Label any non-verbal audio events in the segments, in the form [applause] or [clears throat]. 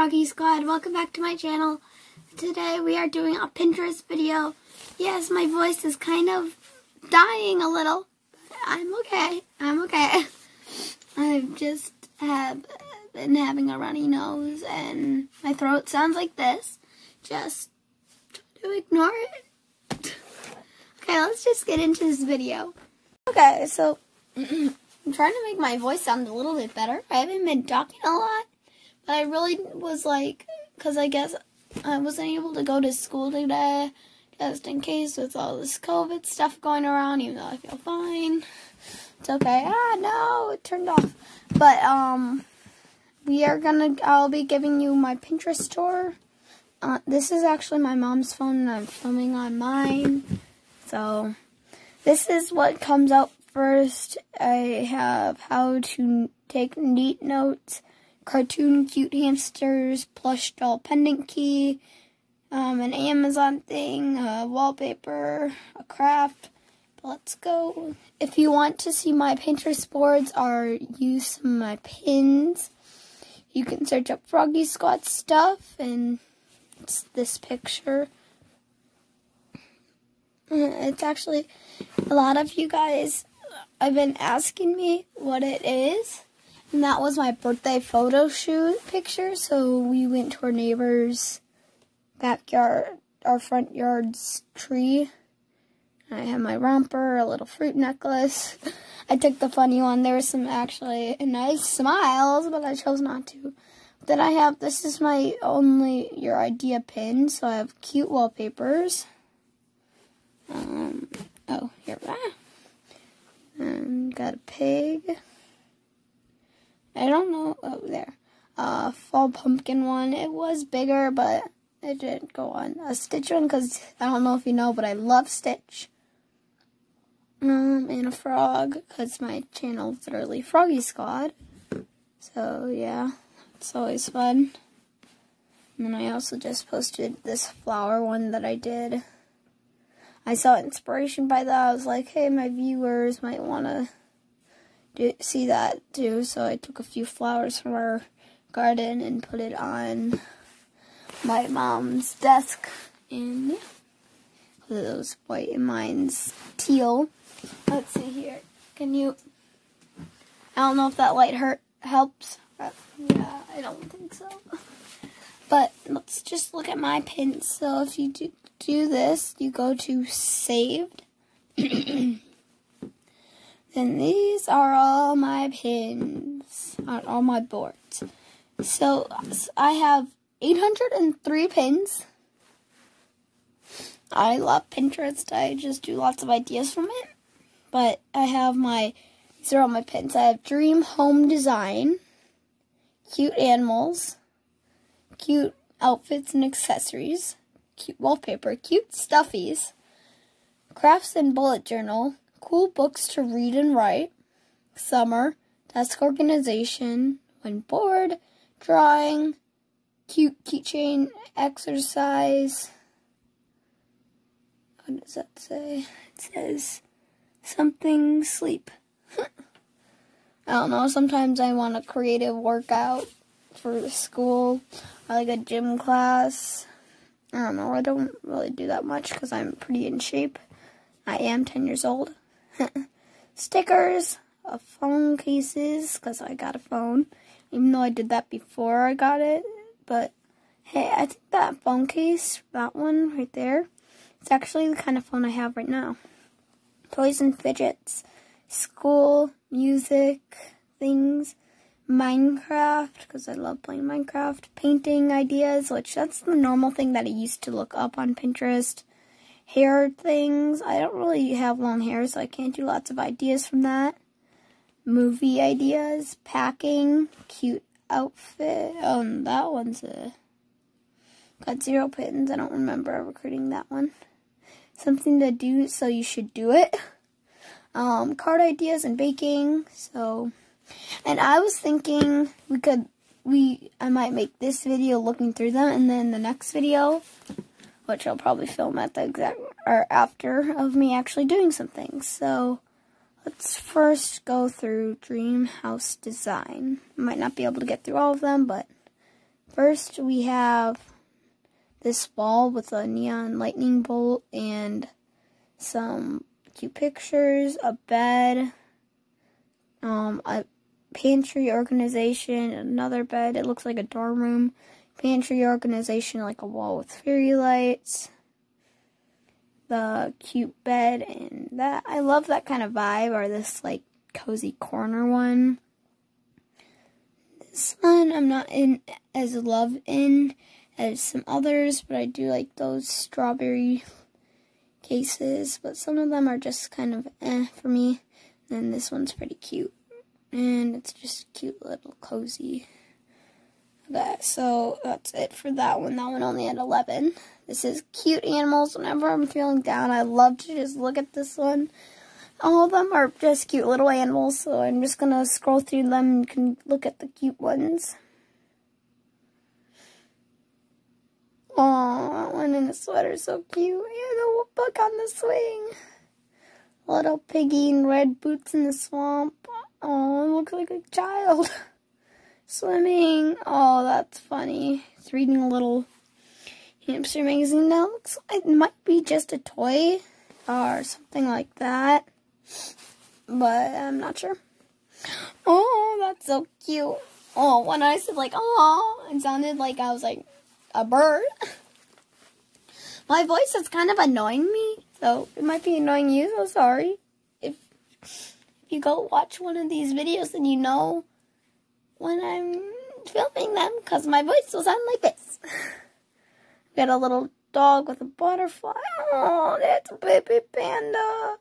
Froggy Squad. Welcome back to my channel. Today we are doing a Pinterest video. Yes, my voice is kind of dying a little. I'm okay. I'm okay. [laughs] I've just have been having a runny nose and my throat sounds like this. Just try to ignore it. [laughs] Okay, let's just get into this video. Okay, so [clears throat] I'm trying to make my voice sound a little bit better. I haven't been talking a lot. But I really was like, because I guess I wasn't able to go to school today, just in case with all this COVID stuff going around, even though I feel fine. It's okay. Ah, no, it turned off. But, um, we are gonna, I'll be giving you my Pinterest tour. Uh, this is actually my mom's phone, and I'm filming on mine. So, this is what comes out first. I have how to take neat notes cartoon cute hamsters, plush doll pendant key, um, an Amazon thing, a wallpaper, a craft. But let's go. If you want to see my Pinterest boards or use some of my pins, you can search up Froggy Squad stuff, and it's this picture. It's actually, a lot of you guys have been asking me what it is. And that was my birthday photo shoot picture. So we went to our neighbor's backyard, our front yard's tree. I have my romper, a little fruit necklace. [laughs] I took the funny one. There were some actually nice smiles, but I chose not to. Then I have, this is my only your idea pin. So I have cute wallpapers. Um, oh, here, ah. And got a pig. I don't know. Oh, there. Uh, fall pumpkin one. It was bigger, but it didn't go on. A Stitch one, because I don't know if you know, but I love Stitch. Um, and a frog, because my channel is literally Froggy Squad. So, yeah, it's always fun. And I also just posted this flower one that I did. I saw inspiration by that. I was like, hey, my viewers might want to see that too. So I took a few flowers from our garden and put it on my mom's desk. And yeah, those white and mine's teal. Let's see here. Can you? I don't know if that light hurt helps. Yeah, I don't think so. But let's just look at my pins. So if you do, do this, you go to saved. [clears throat] And these are all my pins on all my boards. So I have 803 pins. I love Pinterest. I just do lots of ideas from it. But I have my, these are all my pins. I have Dream Home Design, Cute Animals, Cute Outfits and Accessories, Cute Wallpaper, Cute Stuffies, Crafts and Bullet Journal, cool books to read and write, summer, desk organization, when bored, drawing, cute keychain exercise. What does that say? It says something sleep. [laughs] I don't know, sometimes I want a creative workout for school or like a gym class. I don't know, I don't really do that much because I'm pretty in shape. I am 10 years old. [laughs] stickers, uh, phone cases, because I got a phone, even though I did that before I got it. But hey, I think that phone case, that one right there, it's actually the kind of phone I have right now. Toys and fidgets, school, music, things, Minecraft, because I love playing Minecraft, painting ideas, which that's the normal thing that I used to look up on Pinterest hair things. I don't really have long hair, so I can't do lots of ideas from that. Movie ideas, packing, cute outfit. Um, that one's a got zero pins. I don't remember ever creating that one. Something to do, so you should do it. Um, card ideas and baking. So, and I was thinking we could we I might make this video looking through them, and then the next video which I'll probably film at the exact or after of me actually doing some things. So let's first go through Dream House Design. Might not be able to get through all of them, but First, we have this ball with a neon lightning bolt and some cute pictures, a bed, um, a pantry organization, another bed. It looks like a dorm room. Pantry organization, like a wall with fairy lights. The cute bed and that. I love that kind of vibe, or this like cozy corner one. This one I'm not in as love in as some others, but I do like those strawberry cases. But some of them are just kind of eh for me. And this one's pretty cute. And it's just cute little cozy. Okay, so that's it for that one. That one only had 11. This is cute animals. Whenever I'm feeling down, I love to just look at this one all of them are just cute little animals, so I'm just going to scroll through them and can look at the cute ones. Oh, that one in a sweater so cute. And a book on the swing. Little piggy in red boots in the swamp. Oh, it looks like a child. [laughs] Swimming. Oh, that's funny. It's reading a little hamster magazine. That looks it might be just a toy or something like that but I'm not sure. Oh, that's so cute. Oh, when I said like, oh, it sounded like I was like a bird. [laughs] My voice is kind of annoying me, so it might be annoying you, so sorry. If, if you go watch one of these videos, then you know when I'm filming them, because my voice will sound like this. we [laughs] Got a little dog with a butterfly. Oh, that's a baby panda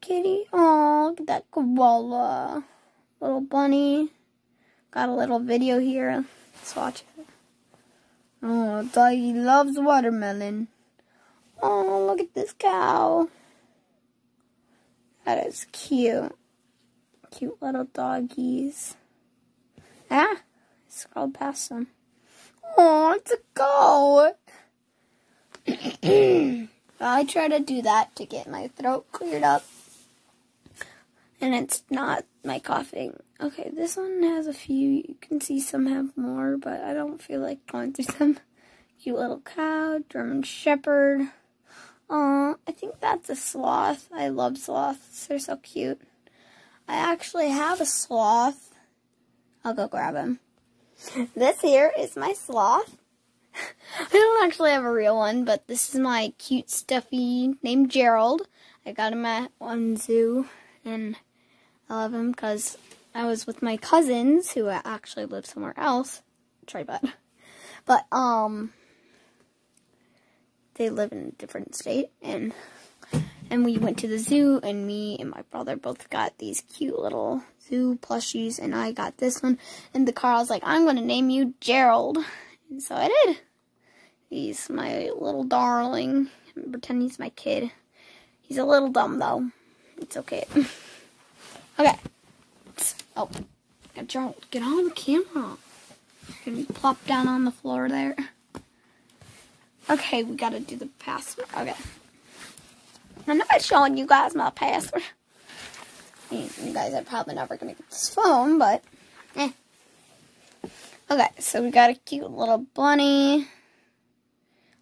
kitty. Oh, look at that koala. Little bunny. Got a little video here. Let's watch it. Oh, doggy loves watermelon. Oh, look at this cow. That is cute. Cute little doggies. Scrolled past them. Oh, it's a goat. [clears throat] I try to do that to get my throat cleared up and it's not my coughing. Okay, this one has a few. You can see some have more, but I don't feel like going through [laughs] them. Cute little cow, German Shepherd. Aw, I think that's a sloth. I love sloths. They're so cute. I actually have a sloth. I'll go grab him. This here is my sloth. I don't actually have a real one, but this is my cute stuffy named Gerald. I got him at one zoo, and I love him because I was with my cousins who actually live somewhere else. Tripod. But, um, they live in a different state and and we went to the zoo and me and my brother both got these cute little zoo plushies and I got this one in the car I was like I'm gonna name you Gerald and so I did he's my little darling pretend he's my kid he's a little dumb though it's okay [laughs] Okay. Oh, your, get on the camera. Can you plop down on the floor there? Okay, we gotta do the password. Okay. I'm not showing you guys my password. You guys are probably never gonna get this phone, but eh. Okay, so we got a cute little bunny.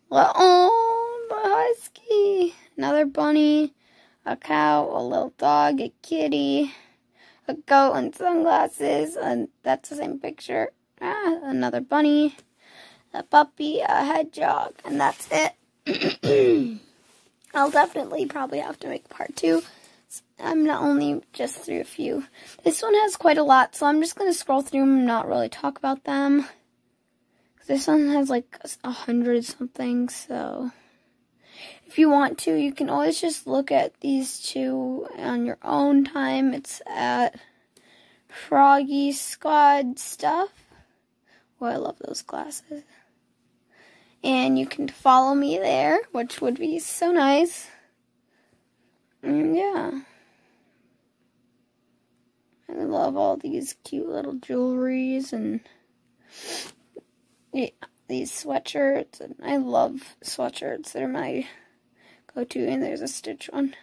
Well, oh, husky. Another bunny a cow, a little dog, a kitty, a goat and sunglasses, and that's the same picture. Ah, another bunny, a puppy, a hedgehog, and that's it. [clears throat] I'll definitely probably have to make part two. I'm not only just through a few. This one has quite a lot, so I'm just going to scroll through them and not really talk about them. This one has like a hundred something, so if you want to, you can always just look at these two on your own time. It's at Froggy Squad Stuff. Oh, I love those glasses. And you can follow me there, which would be so nice. And yeah. I love all these cute little jewelries and yeah, these sweatshirts. And I love sweatshirts. They're my go to, and there's a stitch one.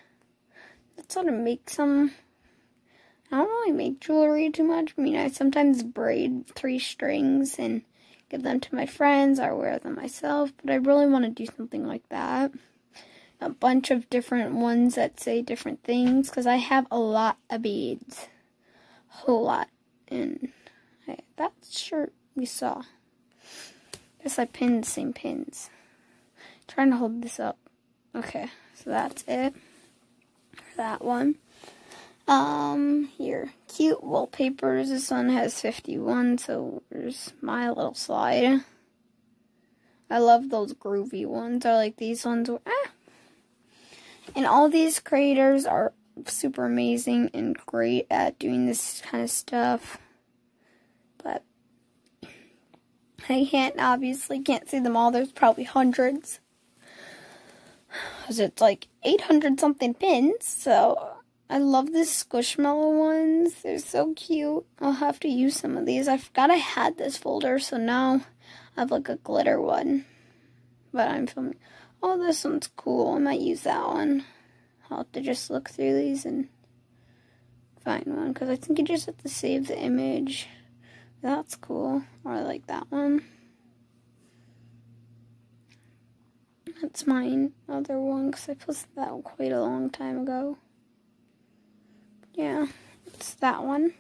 That's how to make some. I don't really make jewelry too much. I mean, I sometimes braid three strings and give them to my friends or wear them myself, but I really want to do something like that. A bunch of different ones that say different things because I have a lot of beads. A Whole lot. And I, that shirt we saw. Guess I pinned the same pins. trying to hold this up. Okay, so that's it for that one. Um, here, cute wallpapers. This one has 51, so there's my little slide. I love those groovy ones. I like these ones. Ah. And all these creators are super amazing and great at doing this kind of stuff. But I can't, obviously, can't see them all. There's probably hundreds. Because it's like 800 something pins, so I love the Squishmallow ones. They're so cute. I'll have to use some of these. I forgot I had this folder, so now I have like a glitter one. But I'm filming. Oh, this one's cool. I might use that one. I'll have to just look through these and find one. Because I think you just have to save the image. That's cool. Or I like that one. That's mine. Other one because I posted that quite a long time ago yeah, it's that one.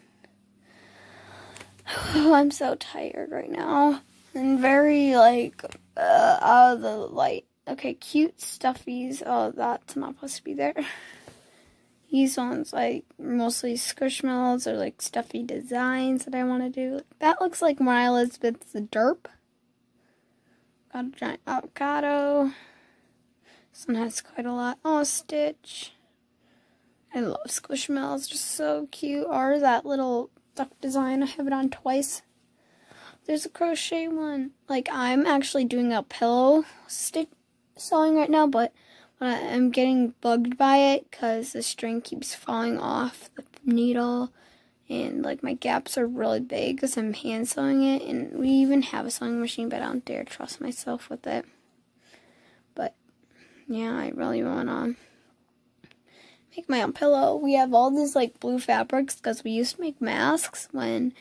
Oh, [sighs] I'm so tired right now. And very, like, uh, out of the light. Okay, cute stuffies. Oh, that's not supposed to be there. [laughs] These ones, like, mostly squishmallows or, like, stuffy designs that I want to do. That looks like my Elizabeth's Derp. Got a giant avocado. This one has quite a lot. Oh, Stitch. I love Squishmallows, just so cute. Or that little duck design, I have it on twice. There's a crochet one. Like, I'm actually doing a pillow stitch sewing right now, but I'm getting bugged by it because the string keeps falling off the needle. And, like, my gaps are really big because I'm hand sewing it. And we even have a sewing machine, but I don't dare trust myself with it. But, yeah, I really want to make my own pillow. We have all these like blue fabrics because we used to make masks when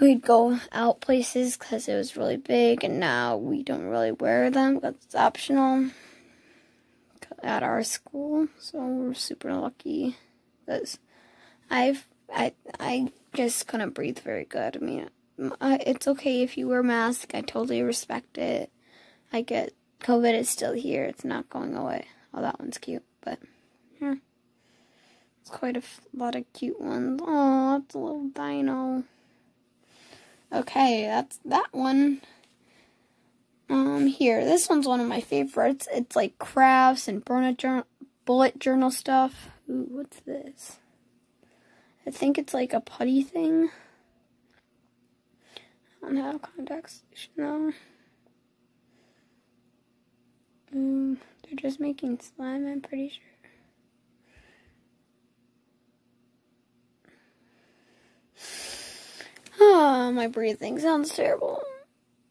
we'd go out places because it was really big and now we don't really wear them because it's optional at our school. So we're super lucky because I've I I just couldn't breathe very good. I mean, uh, it's okay if you wear a mask. I totally respect it. I get COVID is still here. It's not going away. Oh, that one's cute, but. Yeah. It's quite a lot of cute ones. Oh, that's a little dino. Okay, that's that one. Um, here, this one's one of my favorites. It's like crafts and bullet journal, bullet journal stuff. Ooh, what's this? I think it's like a putty thing. I don't have contact solution though. Um, they're just making slime, I'm pretty sure. Oh, my breathing sounds terrible.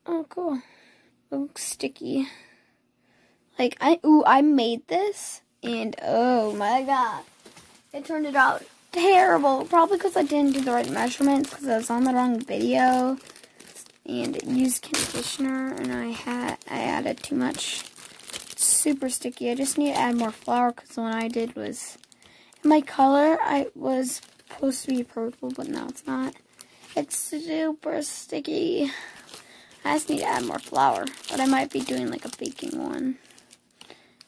Oh, cool. Looks sticky. Like, I, ooh, I made this, and oh my god. It turned it out terrible. Probably because I didn't do the right measurements, because I was on the wrong video. And used conditioner, and I had, I added too much. It's super sticky. I just need to add more flour, because the one I did was, my color, I was supposed to be purple, but now it's not. It's super sticky. I just need to add more flour, but I might be doing like a baking one.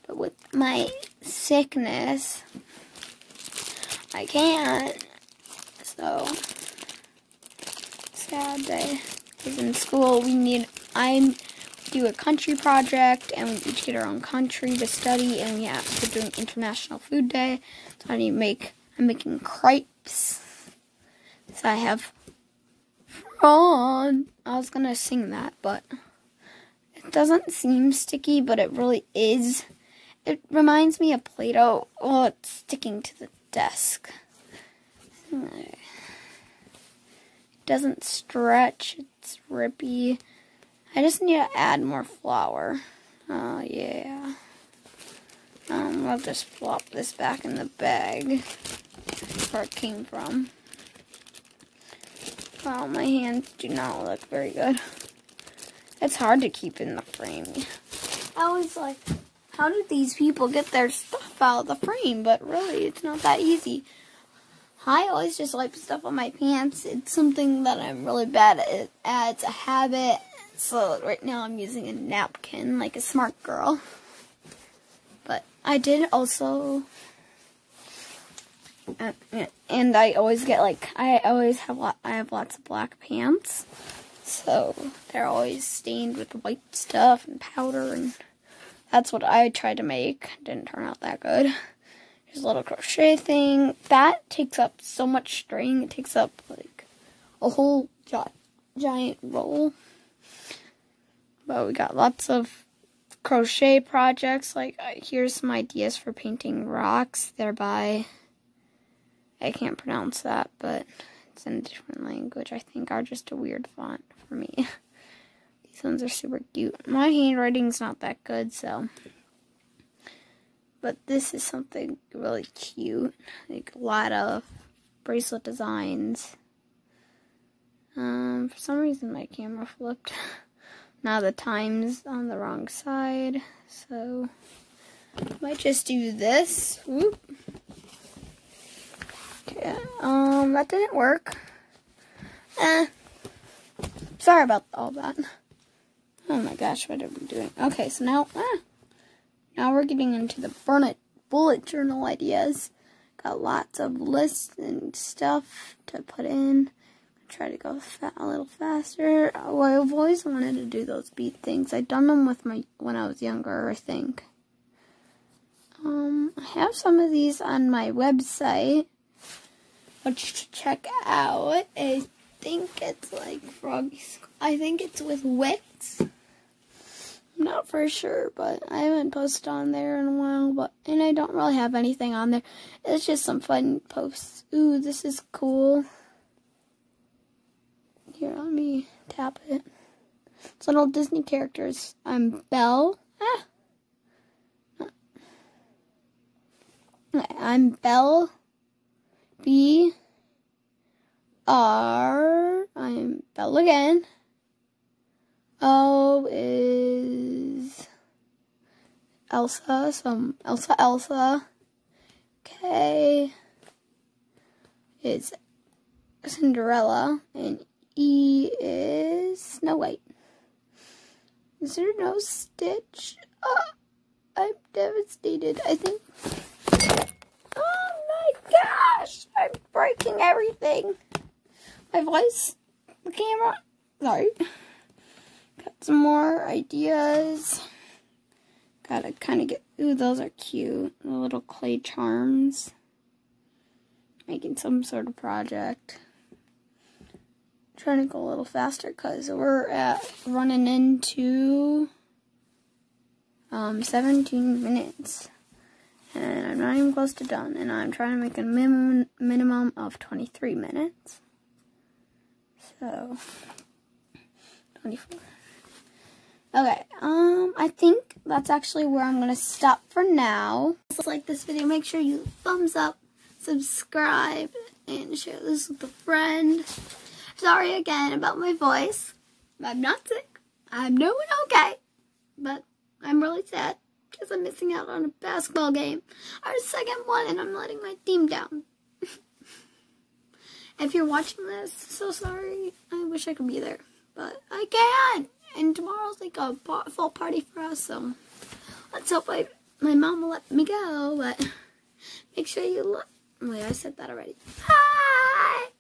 But with my sickness, I can't. So, sad day. Because in school, we need, I do a country project, and we each get our own country to study, and we have to do an International Food Day. So I need to make, I'm making crepes. So I have on. I was gonna sing that, but it doesn't seem sticky, but it really is. It reminds me of Play-Doh. Oh, it's sticking to the desk. It doesn't stretch. It's rippy. I just need to add more flour. Oh, yeah. Um, I'll just flop this back in the bag where it came from. Wow, my hands do not look very good. It's hard to keep in the frame. I was like, how did these people get their stuff out of the frame? But really, it's not that easy. I always just wipe stuff on my pants. It's something that I'm really bad at. It's a habit. So right now I'm using a napkin like a smart girl. But I did also and I always get like I always have lot, I have lots of black pants, so they're always stained with white stuff and powder, and that's what I tried to make. Didn't turn out that good. There's a little crochet thing that takes up so much string. It takes up like a whole giant roll. But we got lots of crochet projects. Like uh, here's some ideas for painting rocks. They're by I can't pronounce that, but it's in a different language. I think are just a weird font for me. [laughs] These ones are super cute. My handwriting's not that good, so. But this is something really cute. Like a lot of bracelet designs. Um, for some reason my camera flipped. [laughs] now the time's on the wrong side, so might just do this. Whoop. Okay, um, that didn't work. Eh. Sorry about all that. Oh my gosh, what are we doing? Okay, so now, ah, now we're getting into the bullet, bullet journal ideas. Got lots of lists and stuff to put in. Try to go a little faster. Oh, I've always wanted to do those beat things. I've done them with my when I was younger, I think. Um, I have some of these on my website what you should check out. I think it's like Froggy's. I think it's with Wix. I'm not for sure, but I haven't posted on there in a while. But and I don't really have anything on there. It's just some fun posts. Ooh, this is cool. Here, let me tap it. It's little Disney characters. I'm Belle. Ah. I'm Belle. B R I'm Belle again. O is Elsa, some Elsa Elsa. K is Cinderella and E is Snow White. Is there no Stitch? Oh, I'm devastated. I think gosh, I'm breaking everything. My voice, the camera, sorry. Got some more ideas. Gotta kind of get, ooh, those are cute. The little clay charms. Making some sort of project. Trying to go a little faster because we're at running into um, 17 minutes and I'm not even close to done, and I'm trying to make a minimum, minimum of 23 minutes. So, 24. Okay, um, I think that's actually where I'm going to stop for now. If you like this video, make sure you thumbs up, subscribe, and share this with a friend. Sorry again about my voice. I'm not sick. I'm doing okay, but I'm really sad because I'm missing out on a basketball game. Our second one, and I'm letting my team down. [laughs] if you're watching this, so sorry. I wish I could be there, but I can't. And tomorrow's like a fall party for us, so let's hope I, my mom will let me go. But [laughs] make sure you look. Wait, I said that already. Hi.